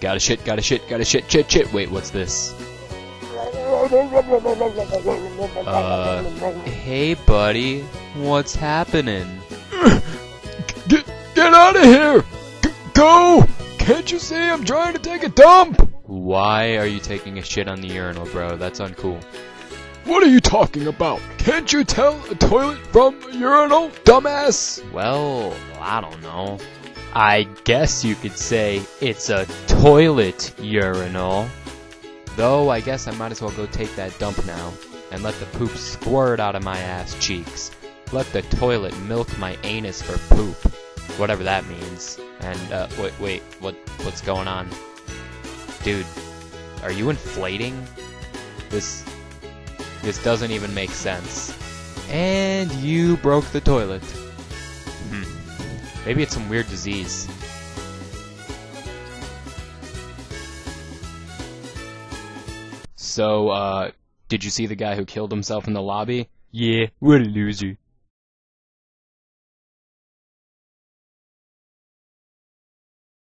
Gotta shit, gotta shit, gotta shit, shit, shit. Wait, what's this? Uh, hey buddy, what's happening? Get, get out of here! G- go! Can't you see I'm trying to take a dump? Why are you taking a shit on the urinal, bro? That's uncool. What are you talking about? Can't you tell a toilet from a urinal, dumbass? Well, I don't know. I guess you could say it's a toilet urinal. Though, I guess I might as well go take that dump now and let the poop squirt out of my ass cheeks. Let the toilet milk my anus for poop. Whatever that means. And, uh, wait, wait, what, what's going on? Dude, are you inflating? This, this doesn't even make sense. And you broke the toilet. Hmm. Maybe it's some weird disease. So, uh, did you see the guy who killed himself in the lobby? Yeah, what a loser.